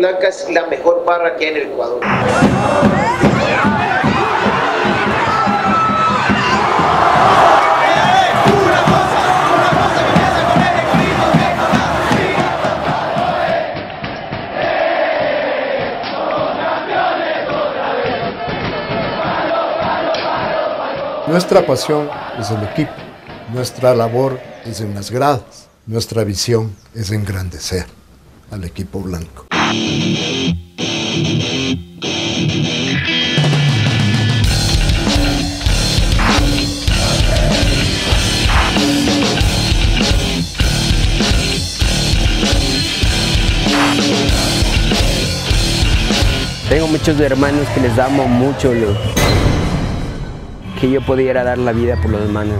Blanca es la mejor barra que hay en el Ecuador. Nuestra pasión es el equipo, nuestra labor es en las gradas, nuestra visión es engrandecer al equipo blanco. Tengo muchos hermanos que les amo mucho, lo, que yo pudiera dar la vida por los hermanos.